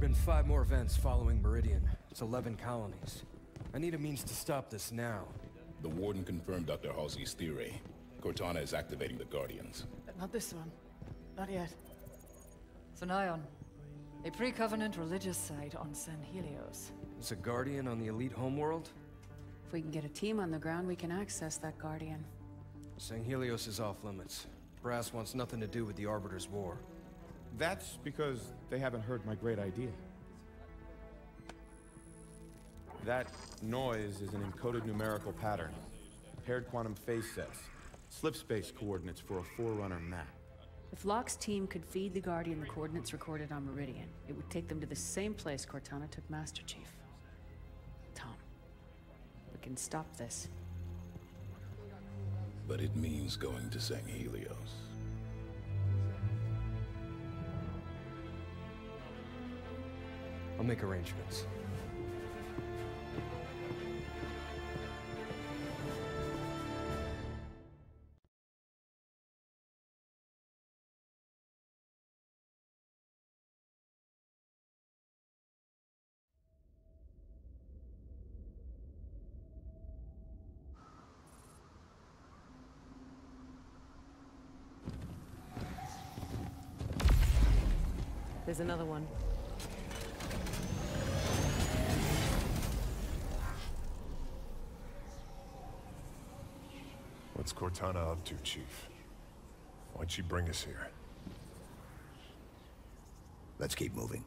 have been five more events following Meridian. It's 11 colonies. I need a means to stop this now. The Warden confirmed Dr. Halsey's theory. Cortana is activating the Guardians. But not this one. Not yet. Sunaion. A pre-Covenant religious site on Sanghelios. It's a Guardian on the elite homeworld? If we can get a team on the ground, we can access that Guardian. Sanghelios is off limits. Brass wants nothing to do with the Arbiter's war. That's because they haven't heard my great idea. That noise is an encoded numerical pattern. Paired quantum phase sets. Slip space coordinates for a Forerunner map. If Locke's team could feed the Guardian the coordinates recorded on Meridian, it would take them to the same place Cortana took Master Chief. Tom, we can stop this. But it means going to Sanghelios. I'll make arrangements. There's another one. What's Cortana up to, Chief? Why'd she bring us here? Let's keep moving.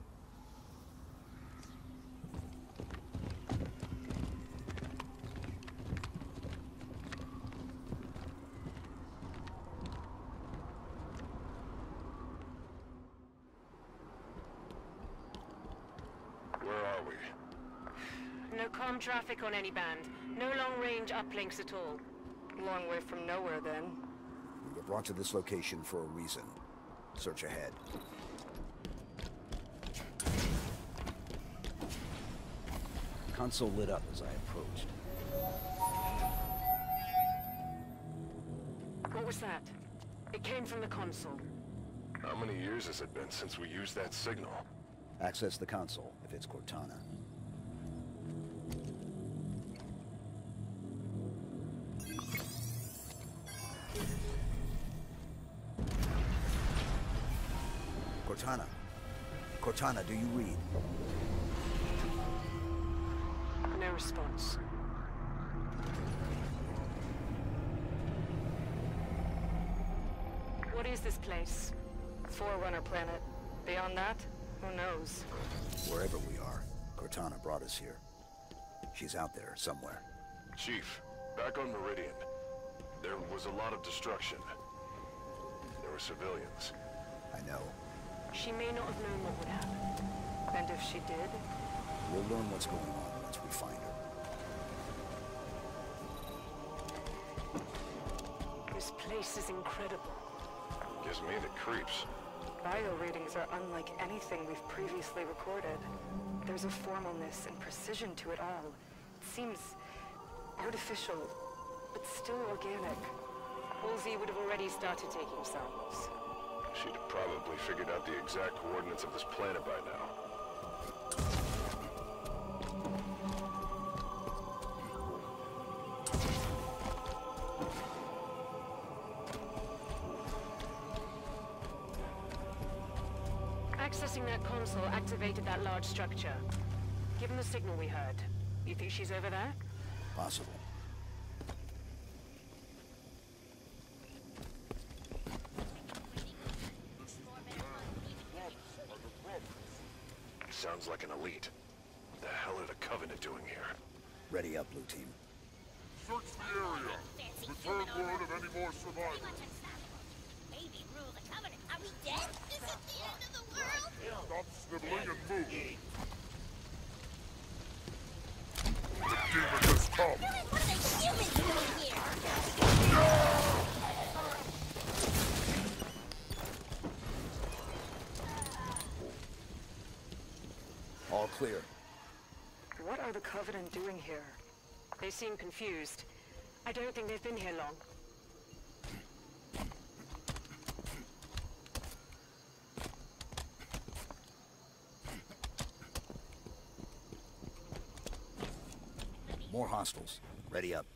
Where are we? No com traffic on any band. No long-range uplinks at all. Long way from nowhere, then. We were brought to this location for a reason. Search ahead. Console lit up as I approached. What was that? It came from the console. How many years has it been since we used that signal? Access the console, if it's Cortana. Cortana. Cortana, do you read? No response. What is this place? Forerunner planet. Beyond that, who knows? Wherever we are, Cortana brought us here. She's out there somewhere. Chief, back on Meridian. There was a lot of destruction. There were civilians. I know. She may not have known what would happen. And if she did, We'll learn what's going on once we find her. this place is incredible. Gives me the creeps. Bio readings are unlike anything we've previously recorded. There's a formalness and precision to it all. It seems artificial, but still organic. Halsey would have already started taking samples. She'd have probably figured out the exact coordinates of this planet by now. Accessing that console activated that large structure. Given the signal we heard, you think she's over there? Possible. Sounds like an elite. What the hell are the Covenant doing here? Ready up, blue team. Search the area. Return word of any more survivors. Maybe rule the covenant. Are we dead? Is it the end of the world? Stop sniveling and move. The demon has come. What are the humans doing here? All clear. What are the Covenant doing here? They seem confused. I don't think they've been here long. More hostiles. Ready up.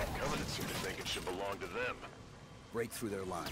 That Covenant seem to think it should belong to them. Break through their line.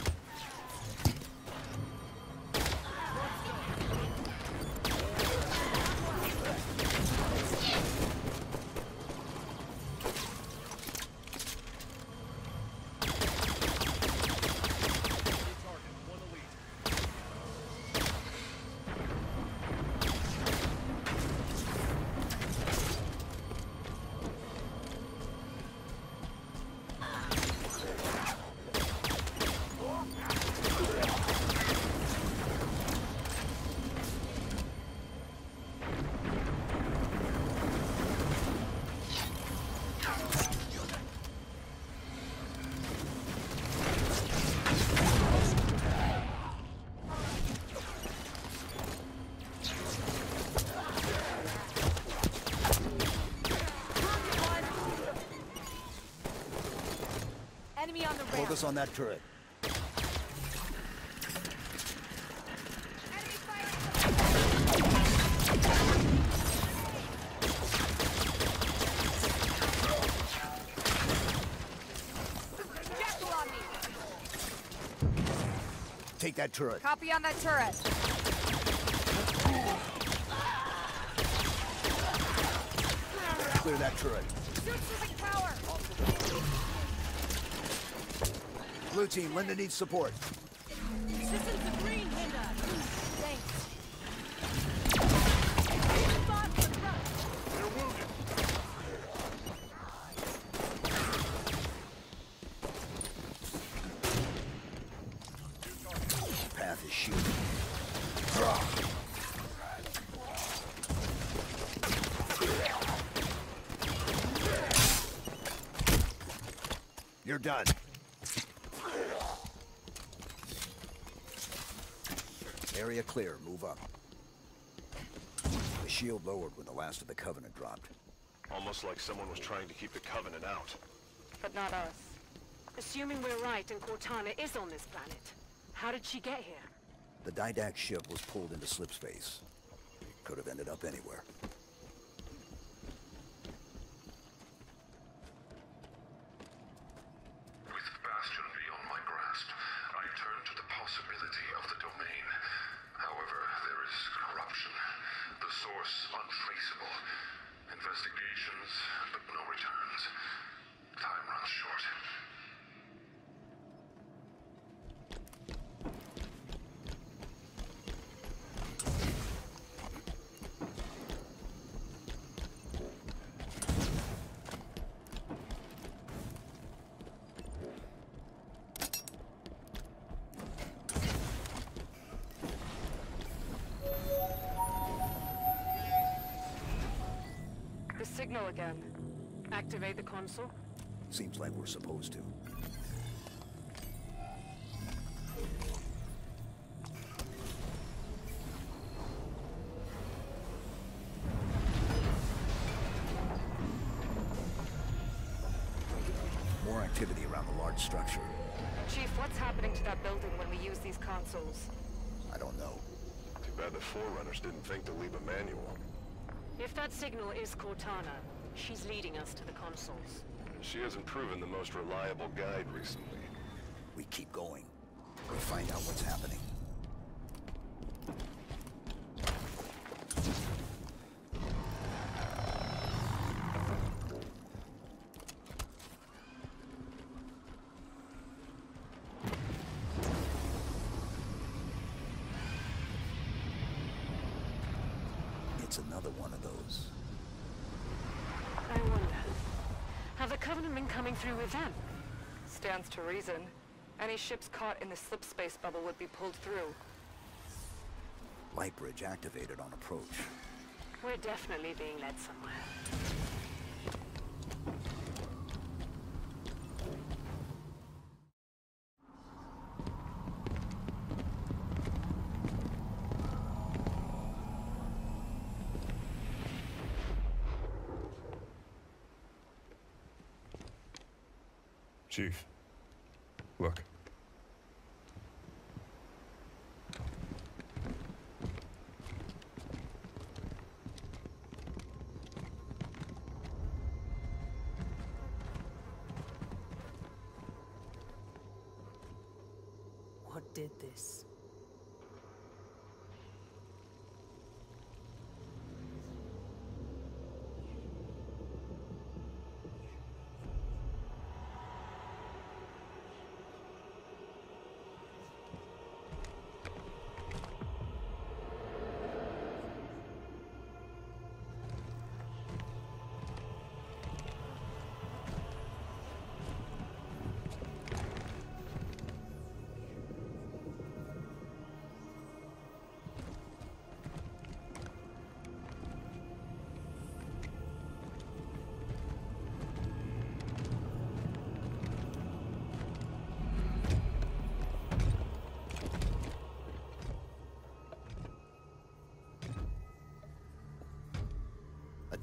Focus on that turret. Jackal on me. Take that turret. Copy on that turret. Clear that turret. Blue team, Linda needs support. Systems of green, Hinda. Thanks. They're wounded. Path is shielded. You're done. Area clear. Move up. The shield lowered when the last of the Covenant dropped. Almost like someone was trying to keep the Covenant out. But not us. Assuming we're right and Cortana is on this planet, how did she get here? The Didact ship was pulled into slipspace. Could have ended up anywhere. Signal again. Activate the console? Seems like we're supposed to. More activity around the large structure. Chief, what's happening to that building when we use these consoles? I don't know. Too bad the Forerunners didn't think to leave a manual. If that signal is Cortana, she's leading us to the consoles. She hasn't proven the most reliable guide recently. We keep going. We find out what's happening. It's another one of those. I wonder, have the Covenant been coming through with them? Stands to reason. Any ships caught in the slip space bubble would be pulled through. Light bridge activated on approach. We're definitely being led somewhere. Chief.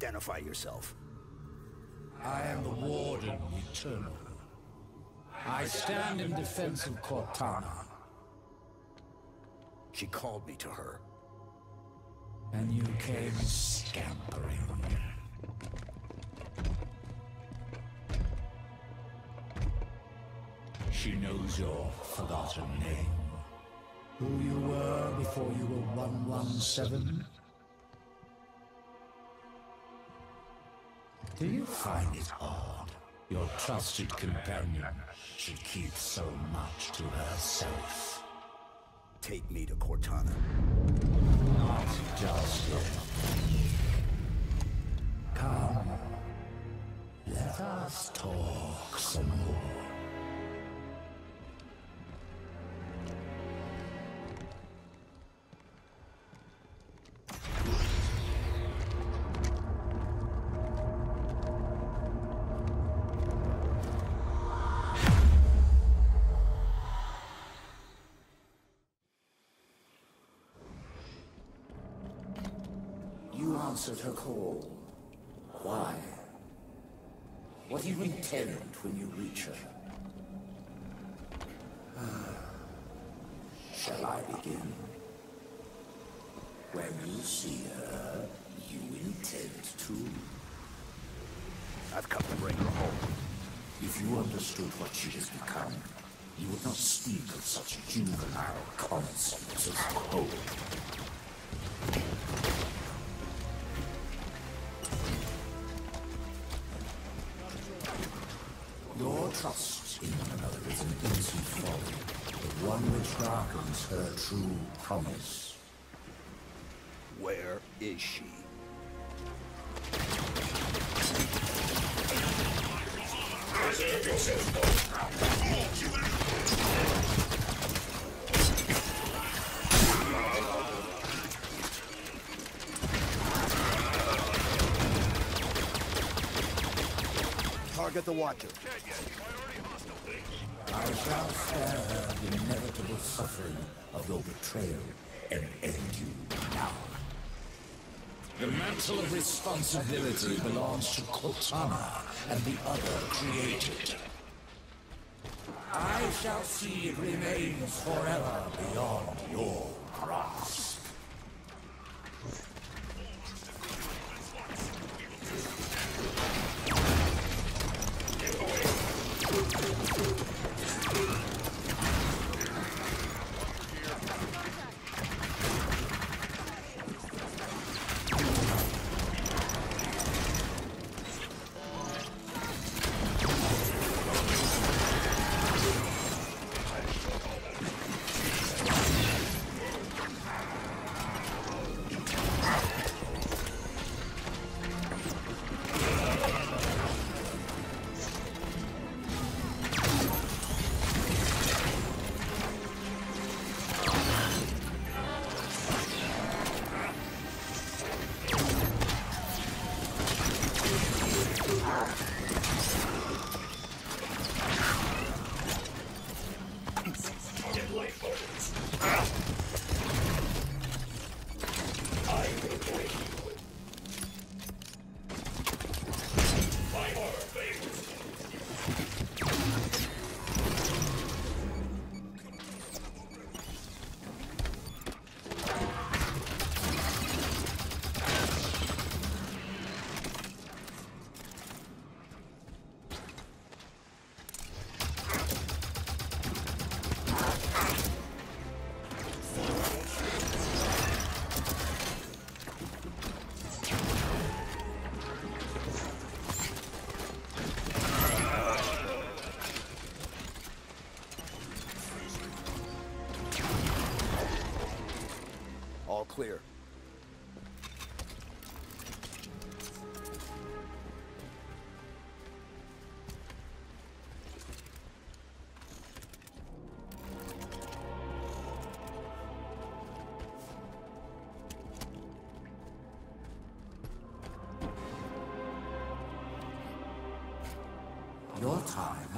Identify yourself. I am the Warden Eternal. I stand in defense of Cortana. She called me to her. And you came scampering. She knows your forgotten name. Who you were before you were 117? Do you find it odd? Your trusted companion should keep so much to herself. Take me to Cortana. Not just yet. Come. Let us talk some more. Answered her call. Why? What do you intend when you reach her? Shall I begin? When you see her, you intend to. I've come to bring her home. If you understood what she has become, you would not speak of such juvenile concepts as hope. True promise. Where is she? get the Watcher. I shall spare her the inevitable suffering of your betrayal and end you now. The mantle of responsibility belongs to Cortana and the other created. I shall see it remains forever beyond your grasp.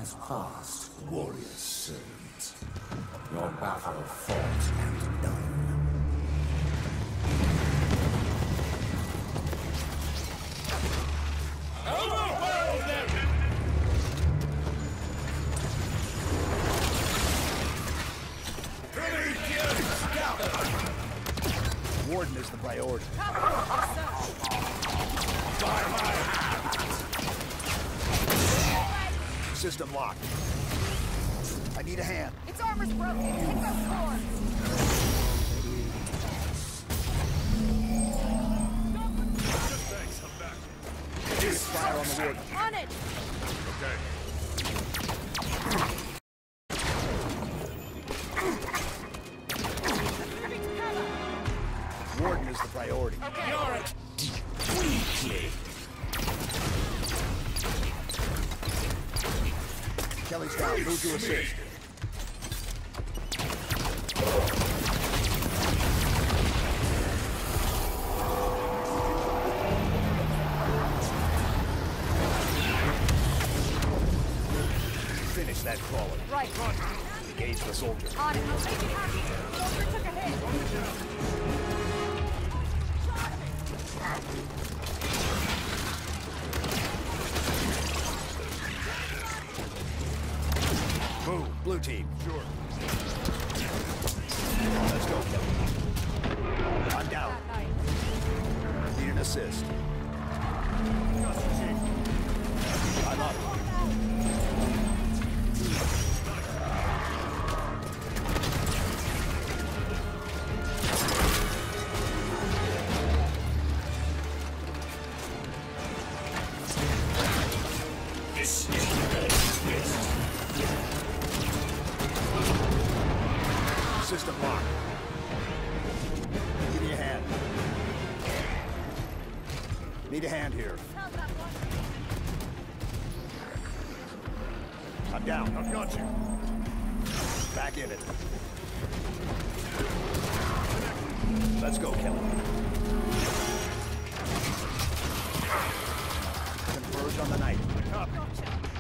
Has passed, warrior servant. Your battle fought and done. Warden is the priority. System locked. I need a hand. Its armor's broken. Take those cords. Fire on the warden. On it. Warden Move to assist. Converge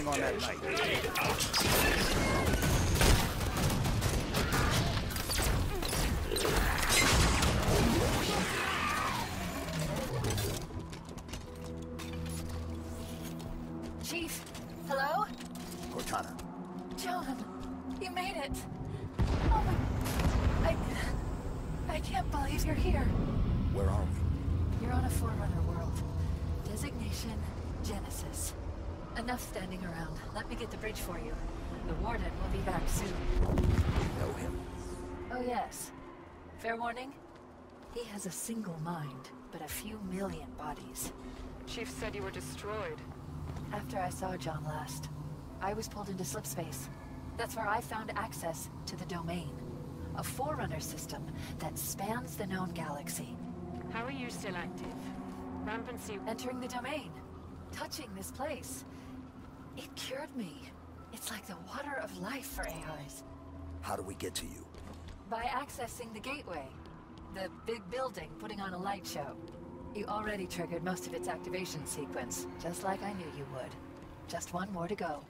everything on that knight. Chief, hello? Cortana, John, you made it. Oh my... I... I can't believe you're here. where are we? You're on a Forerunner world. Designation, Genesis. Enough standing around. Let me get the bridge for you. The Warden will be back soon. Know him. Oh yes. Fair warning? He has a single mind, but a few million bodies. Chief said you were destroyed. After I saw John last, I was pulled into slipspace. That's where I found access to the Domain. A Forerunner system that spans the known galaxy. How are you still active? Rampancy... Entering the Domain. Touching this place. It cured me. It's like the water of life for AIs. How do we get to you? By accessing the gateway. The big building putting on a light show. You already triggered most of its activation sequence, just like I knew you would. Just one more to go.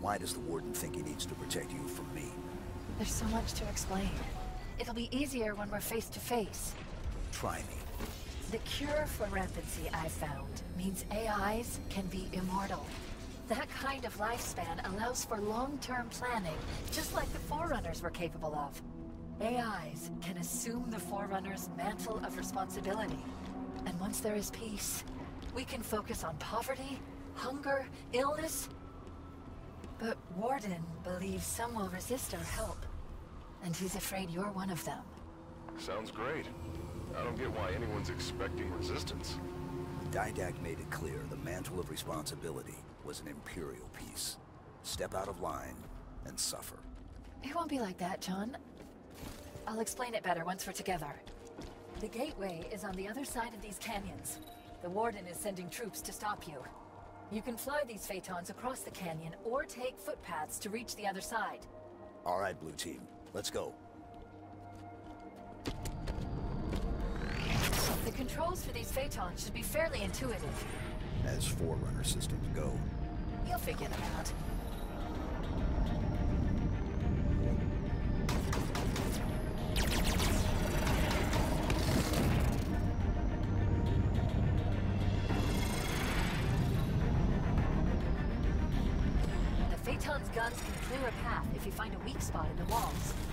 Why does the Warden think he needs to protect you from me? There's so much to explain. It'll be easier when we're face to face. Try me. The cure for rampancy I've found means AIs can be immortal. That kind of lifespan allows for long-term planning, just like the Forerunners were capable of. AIs can assume the Forerunner's mantle of responsibility. And once there is peace, we can focus on poverty, hunger, illness. But Warden believes some will resist our help. And he's afraid you're one of them. Sounds great. I don't get why anyone's expecting resistance. Didact made it clear the mantle of responsibility was an Imperial peace. Step out of line and suffer. It won't be like that, John. I'll explain it better once we're together. The gateway is on the other side of these canyons. The Warden is sending troops to stop you. You can fly these Phaetons across the canyon or take footpaths to reach the other side. All right, Blue Team. Let's go. The controls for these Phaetons should be fairly intuitive. As Forerunner systems go. You'll figure them out. If you find a weak spot in the walls.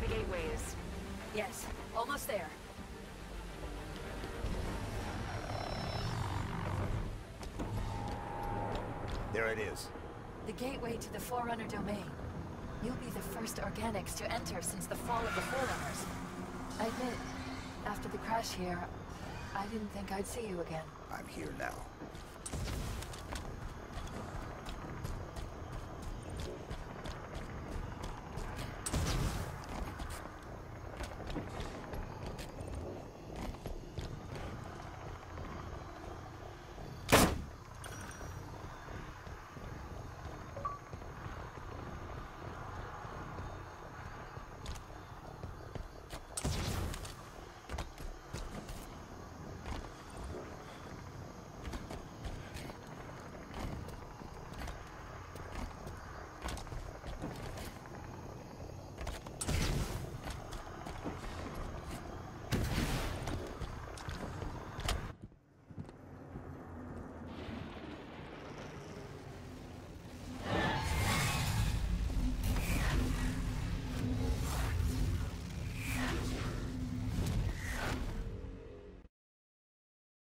The gateway is? Yes, almost there. There it is. The gateway to the Forerunner domain. You'll be the first organics to enter since the fall of the Forerunners. I admit, after the crash here, I didn't think I'd see you again. I'm here now.